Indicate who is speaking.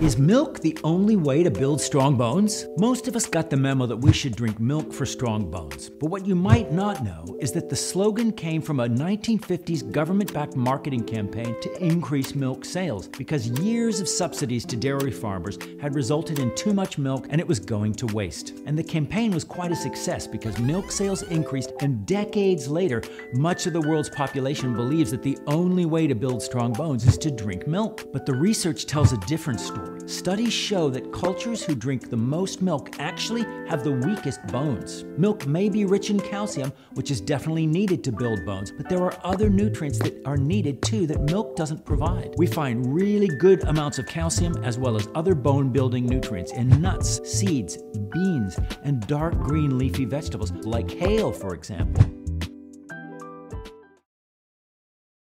Speaker 1: Is milk the only way to build strong bones? Most of us got the memo that we should drink milk for strong bones. But what you might not know is that the slogan came from a 1950s government backed marketing campaign to increase milk sales because years of subsidies to dairy farmers had resulted in too much milk and it was going to waste. And the campaign was quite a success because milk sales increased, and decades later, much of the world's population believes that the only way to build strong bones is to drink milk. But the research tells a different story. Studies show that cultures who drink the most milk actually have the weakest bones. Milk may be rich in calcium, which is definitely needed to build bones, but there are other nutrients that are needed too that milk doesn't provide. We find really good amounts of calcium as well as other bone building nutrients in nuts, seeds, beans, and dark green leafy vegetables like kale, for example.